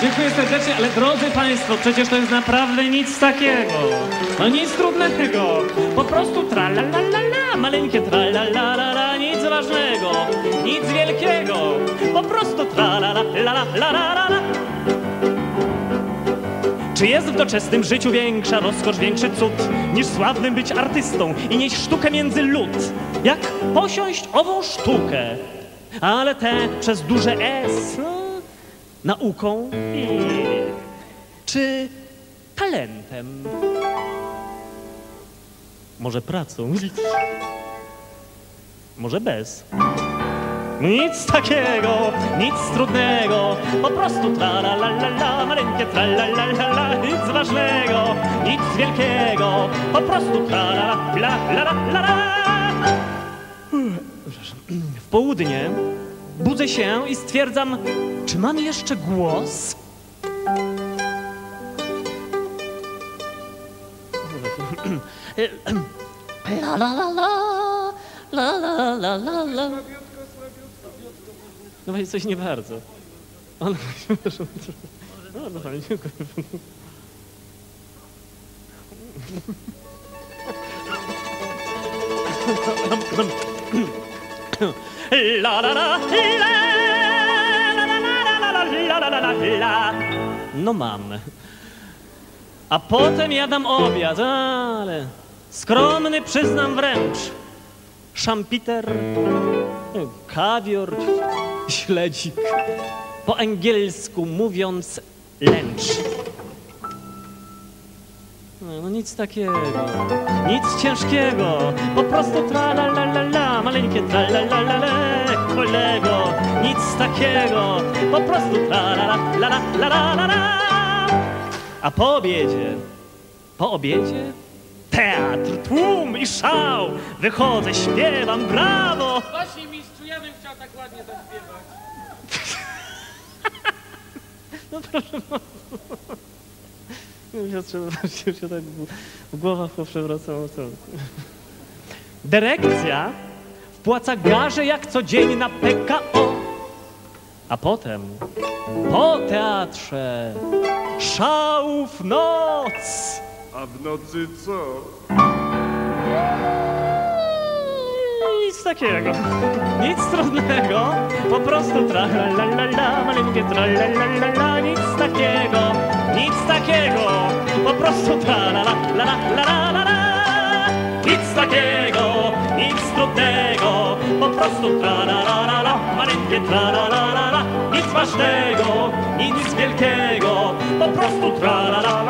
Dziękuję serdecznie, ale drodzy Państwo, przecież to jest naprawdę nic takiego. No nic trudnego. Po prostu tra la la la la, maleńkie tra la la la la, nic ważnego, nic wielkiego. Po prostu tra la la la la la la la. la. Czy jest w doczesnym życiu większa rozkosz, większy cud, niż sławnym być artystą i nieść sztukę między lud? Jak posiąść ową sztukę, ale tę przez duże S, no, nauką czy talentem? Może pracą? Może bez? Nic takiego, nic trudnego, po prostu tra la la la la, tra la la la la, nic ważnego, nic wielkiego, po prostu tra la la la la la. W południe budzę się i stwierdzam, czy mam jeszcze głos? La la la la, la la la la la. No właśnie coś nie bardzo. Ale przepraszam. No, no, fajnie, dziękuję. La la La la la, la la la la No mam. A potem jadam obiad, ale skromny przyznam wręcz. Szampiter, kawior, śledzik. Po angielsku mówiąc, lęcz. No, no nic takiego, nic ciężkiego, po prostu tra la la la la, maleńkie tra la la la la, kolego, nic takiego, po prostu tra la la la la la la la. A po obiedzie, po obiedzie teatr, tłum i szał, wychodzę, śpiewam, brawo! Właśnie mistrzu, ja bym chciał tak ładnie zaśpiewać. No proszę bardzo. Już się tak głowach poprzewracało co. Dyrekcja wpłaca garze jak co dzień na PKO. A potem, po teatrze, szałów noc. A w nocy co? Nic takiego. Nic trudnego. Po prostu tra la la la tra la la la, nic takiego nic takiego, po prostu ta la la la la la la la Nic takiego, nic trudnego, po prostu tra la la la la Maleńkie tra la la la la, nic ważnego, nic wielkiego, po prostu tra la la la